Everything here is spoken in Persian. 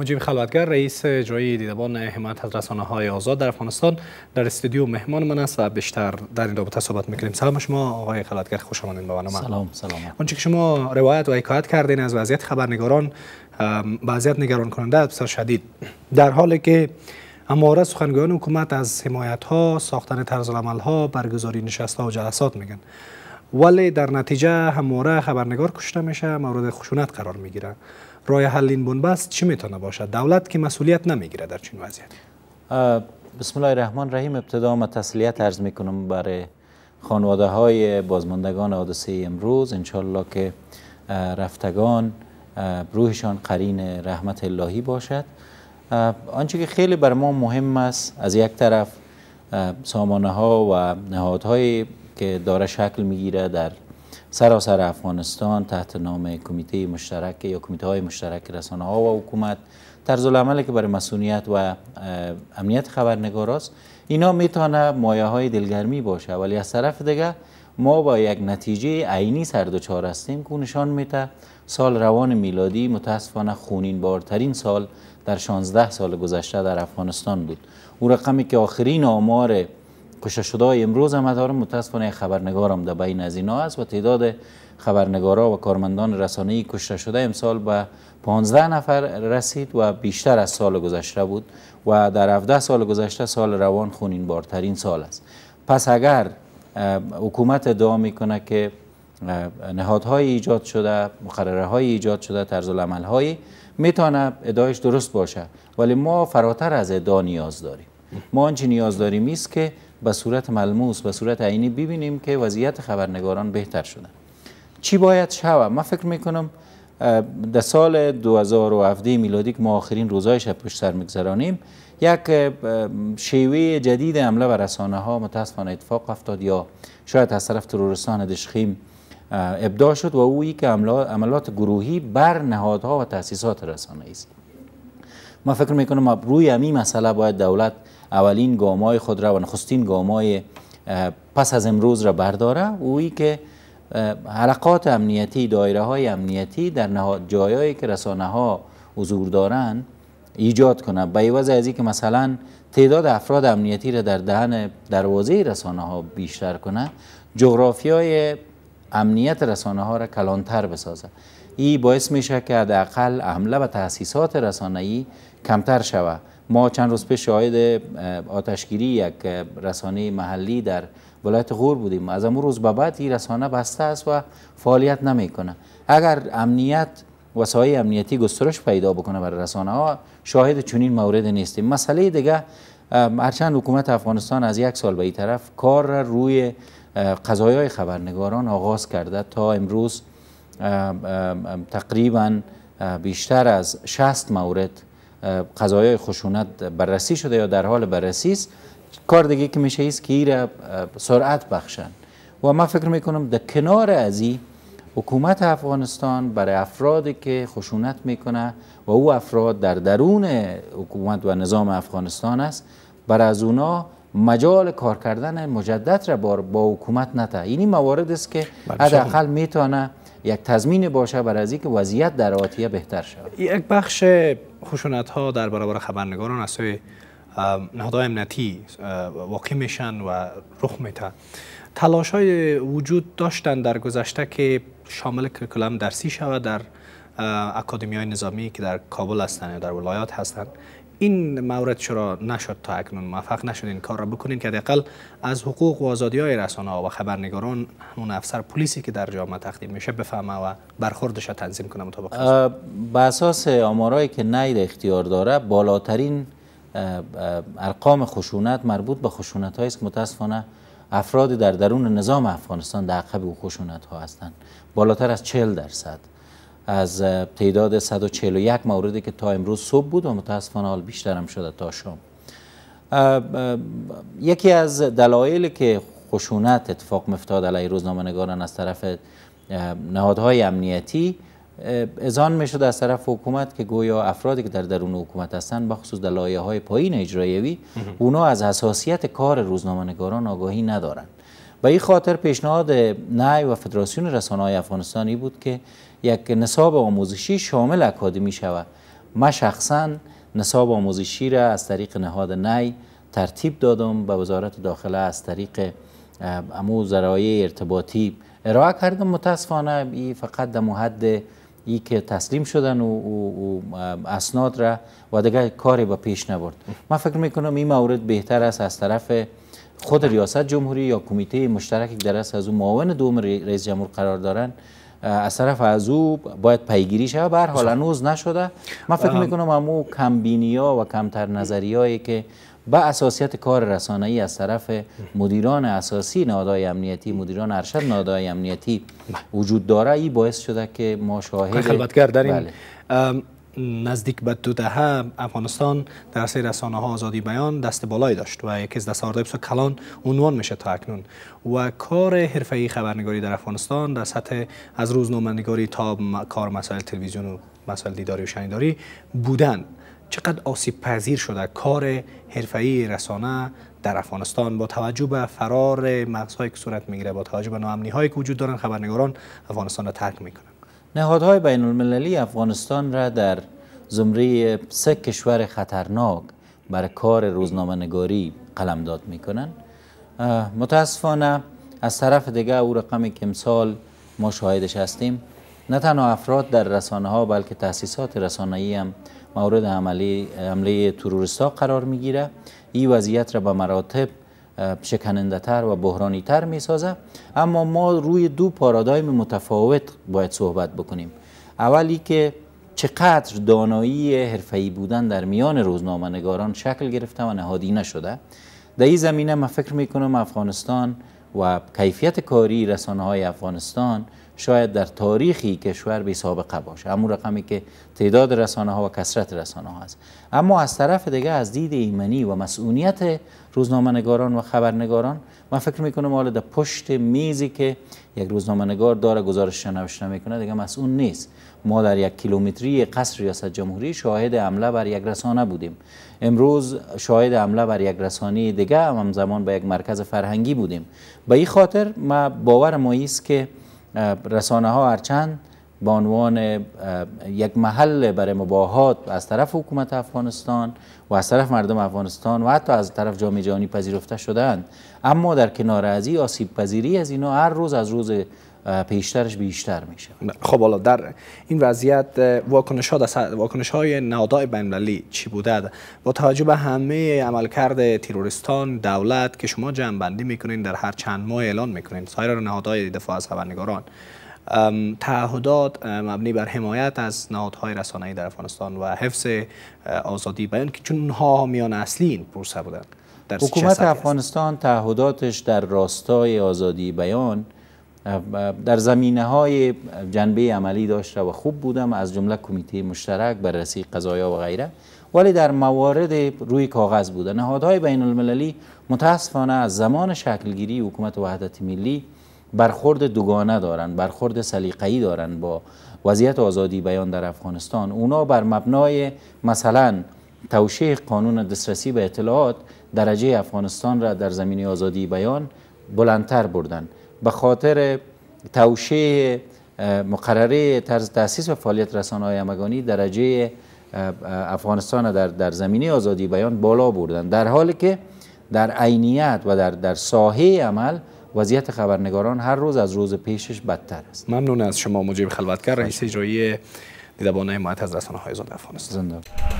مجیب خلوتگر رئیس اجرایی دیدبان حمایت از رسانه های آزاد در افغانستان. در استودیو مهمان من است و بیشتر در این رابطه صحبت می‌کنیم. سلام شما آقای خلوتگر. خوش آمدید به برنامه. سلام سلام. آنچه که شما روایت و حکایت کردین از وضعیت خبرنگاران وضعیت نگران کننده بسیار شدید. در حالی که همواره سخنگویان حکومت از حمایت ها ساختن طرز ها برگزاری نشست ها و جلسات میگن. ولی در نتیجه همواره خبرنگار کشته میشه مورد خشونت قرار می‌گیره. رای حل این بنبست چی می‌تونه باشد؟ دولت که مسئولیت نمی‌گیره در چین وضعیت. بسم الله الرحمن الرحیم ابتدا ما تسلیت عرض می‌کنم برای خانواده های بازماندگان حادثه امروز. انشالله که رفتگان روحشان قرین رحمت اللهی باشد. آنچه که خیلی بر ما مهم است از یک طرف سامانه ها و نهادهایی که داره شکل می‌گیره در سراسر افغانستان تحت نام کمیته مشترک یا کمیته های مشترک رسانه ها و حکومت. طرز العملی که برای مسئولیت و امنیت خبرنگار است. اینا می‌تونه مایه های دلگرمی باشه ولی از طرف دیگه ما با یک نتیجه عینی سر دچار هستیم که نشان میده سال روان میلادی متاسفانه خونین بارترین سال در 16 سال گذشته در افغانستان بود. او رقمی که آخرین آمار کشته شده امروز هم دارم متاسفانه خبرنگارم در بین از اینا است و تعداد خبرنگارا و کارمندان رسانه‌ای کشته شده امسال به 15 نفر رسید و بیشتر از سال گذشته بود و در 17 سال گذشته سال روان خونین بارترین سال است. پس اگر حکومت ادعا می‌کنه که نهادهای ایجاد شده مقرره های ایجاد شده طرز العمل های می‌تونه ادعایش درست باشه. ولی ما فراتر از ادعا نیاز داریم. ما آنچه نیاز داریم است که به صورت ملموس به صورت عینی ببینیم که وضعیت خبرنگاران بهتر شده. چی باید شود؟ ما فکر می‌کنم در سال 2017 میلادی که ما آخرین روزایش پشت سر میگذرانیم یک شیوه جدید حمله بر رسانه ها متاسفانه اتفاق افتاد یا شاید از طرف ترورستان دشخیم ابداع شد و اویی که عملات گروهی بر نهادها و تاسیسات رسانه است. ما فکر می‌کنم روی همین مسئله باید دولت اولین گامای خود را و نخستین گامای پس از امروز را برداره. اویی که حلقات امنیتی دایره های امنیتی در جایایی که رسانه ها حضور دارند ایجاد کنه به عوض از که مثلا تعداد افراد امنیتی را در دهن دروازه رسانه ها بیشتر کنه جغرافیای امنیت رسانه ها را کلانتر بسازه. این باعث میشه که حداقل حمله به تاسیسات رسانه ای کمتر شود ما چند روز پیش شاهد آتشگیری یک رسانه محلی در ولایت غور بودیم. از امروز روز به بعد این رسانه بسته است و فعالیت نمی‌کنه. اگر امنیت وسایل امنیتی گسترش پیدا بکنه برای رسانه ها شاهد چنین مورد نیستیم. مسئله دیگه هرچند حکومت افغانستان از یک سال به این طرف کار را روی قضایای خبرنگاران آغاز کرده تا امروز تقریبا بیشتر از 60 مورد قضایای خشونت بررسی شده یا در حال بررسی است کار دیگه که میشه است که را سرعت بخشن. و ما فکر می‌کنم در کنار از این حکومت افغانستان برای افرادی که خشونت می‌کنه و او افراد در درون حکومت و نظام افغانستان است بر از اونا مجال کار کردن مجدد را با حکومت نته اینی موارد است که بله، حداقل می‌تونه یک تضمین باشه برای از که وضعیت در آتیه بهتر شود. یک بخش خشونت ها در برابر خبرنگاران از سوی نهادهای امنیتی واقع میشن و رخ میته تلاش های وجود داشتن در گذشته که شامل کرکلم درسی شود در اکادمی های نظامی که در کابل هستند یا در ولایات هستند این مورد چرا نشد تا اکنون موفق نشد این کار را بکنین که حداقل از حقوق و آزادی های رسانه و خبرنگاران اون افسر پلیسی که در جامعه تقدیم میشه بفهمه و برخوردش را تنظیم کنه مطابق به اساس آمارایی که نید اختیار داره بالاترین ارقام خشونت مربوط به خشونت هایی که متاسفانه افرادی در درون نظام افغانستان در عقب خشونت ها هستند. بالاتر از 40 درصد. از تعداد 141 موردی که تا امروز صبح بود و متاسفانه حال بیشتر هم شده تا شام. یکی از دلایلی که خشونت اتفاق مفتاد علیه روزنامه نگاران از طرف نهادهای امنیتی ازان می شد از طرف حکومت که گویا افرادی که در درون حکومت هستند بخصوص در لایه های پایین اجرایوی اونا از حساسیت کار روزنامه نگاران آگاهی ندارند. به این خاطر پیشنهاد نای و فدراسیون رسانه های افغانستانی بود که یک نصاب آموزشی شامل اکادمی شود. ما شخصا نصاب آموزشی را از طریق نهاد نی ترتیب دادم به وزارت داخله از طریق امو ذرایع ارتباطی ارائه کردم. متاسفانه ای فقط در حد ای که تسلیم شدن و, اسناد را و دیگه کاری به پیش نبرد. من فکر می‌کنم این مورد بهتر است از طرف خود ریاست جمهوری یا کمیته مشترک در از او معاون دوم رئیس جمهور قرار دارن از طرف از او باید پیگیری شود. به حال هنوز نشده. من فکر می‌کنم امو کمبینی ها و کمتر نظری هایی که به اساسیت کار رسانه‌ای از طرف مدیران اساسی نهادهای امنیتی مدیران ارشد نهادهای امنیتی وجود داره این باعث شده که ما شاهد خلوتگر در این بله. نزدیک به دو دهه افغانستان در سری رسانه ها آزادی بیان دست بالایی داشت و یکی از دستاوردهای بسیار کلان عنوان میشه تا اکنون. و کار حرفه‌ای خبرنگاری در افغانستان در سطح از روزنامه‌نگاری تا کار مسائل تلویزیون و مسائل دیداری و شنیداری بودن. چقدر آسیب پذیر شده کار حرفه‌ای رسانه در افغانستان؟ با توجه به فرار مغزهایی که صورت می‌گیره با توجه به ناامنی هایی که وجود دارن خبرنگاران افغانستان را ترک می‌کنن. نهادهای بین المللی افغانستان را در زمره سه کشور خطرناک برای کار روزنامه نگاری قلمداد می‌کنن متاسفانه از طرف دیگه او رقمی که امسال ما شاهدش هستیم. نه تنها افراد در رسانه ها بلکه تاسیسات رسانه‌ای هم مورد عملی حمله تروریستا قرار می‌گیره. این وضعیت را به مراتب شکننده تر و بحرانی تر می سازه اما ما روی دو پارادایم متفاوت باید صحبت بکنیم. اولی که چقدر دانایی حرفه‌ای بودن در میان روزنامه نگاران شکل گرفته و نهادی نشده. در این زمینه من فکر می کنم افغانستان و کیفیت کاری رسانه های افغانستان شاید در تاریخی کشور بی سابقه باشه. همون رقمی که تعداد رسانه ها و کسرت رسانه ها هست. اما از طرف دیگه از دید ایمنی و مسئولیت روزنامه نگاران و خبرنگاران من فکر می‌کنم حالا در پشت میزی که یک روزنامه نگار داره گزارش نوشته می‌کنه دیگه مسئول نیست. ما در یک کیلومتری قصر ریاست جمهوری شاهد حمله بر یک رسانه بودیم. امروز شاهد حمله بر یک رسانه دیگه هم زمان به یک مرکز فرهنگی بودیم. به این خاطر ما باور ما است که رسانه ها هرچند به عنوان یک محل برای مباهات از طرف حکومت افغانستان و از طرف مردم افغانستان و حتی از طرف جامعه جهانی پذیرفته شدند اما در کنار از این آسیب پذیری از اینا هر روز از روز پیشترش بیشتر میشه. خب حالا در این وضعیت واکنش ها واکنش های نهادهای بین چی بوده؟ با توجه به همه عملکرد تروریستان دولت که شما جمع بندی می‌کنین در هر چند ماه اعلان می‌کنین سایر نهادهای دفاع از خبرنگاران تعهدات مبنی بر حمایت از نهادهای رسانه‌ای در افغانستان و حفظ آزادی بیان که چون اونها میان اصلی این پروسه بودن حکومت افغانستان تعهداتش در راستای آزادی بیان در زمینه های جنبه عملی داشته و خوب بودم. از جمله کمیته مشترک بررسی قضایا و غیره. ولی در موارد روی کاغذ بوده. نهادهای بین المللی متاسفانه از زمان شکلگیری حکومت وحدت ملی برخورد دوگانه دارند برخورد سلیقه‌ای دارند با وضعیت آزادی بیان در افغانستان. اونا بر مبنای مثلا توشیح قانون دسترسی به اطلاعات درجه افغانستان را در زمینه آزادی بیان بلندتر بردن به خاطر توشیح مقرره طرز تاسیس و فعالیت رسانه های همگانی درجه افغانستان در, در زمینه آزادی بیان بالا بردن. در حالی که در عینیت و در, در ساحه عمل وضعیت خبرنگاران هر روز از روز پیشش بدتر است. ممنون از شما مجیب خلوتگر رئیس اجرایی دیدبان حمایت از رسانه های افغانستان. زنده